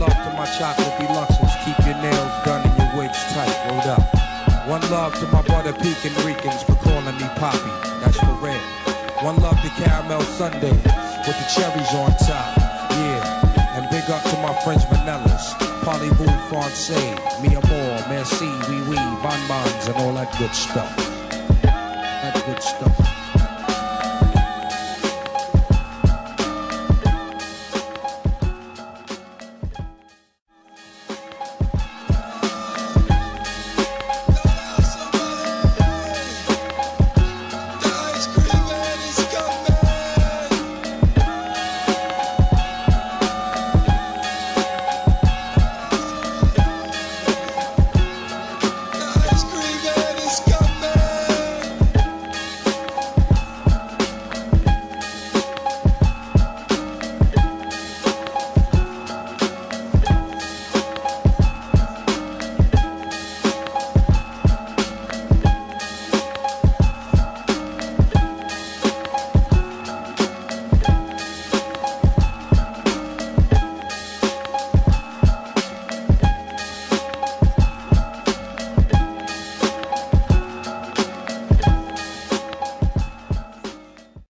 love to my chocolate deluxes. Keep your nails done and your wigs tight. Rolled up. One love to my brother pecan Ricans for calling me Poppy. That's for red. One love to caramel sundae with the cherries on top. Yeah. And big up to my French vanillas. Parlez-vous français, mi amour, merci, oui, oui, bonbons, and all that good stuff. That good stuff.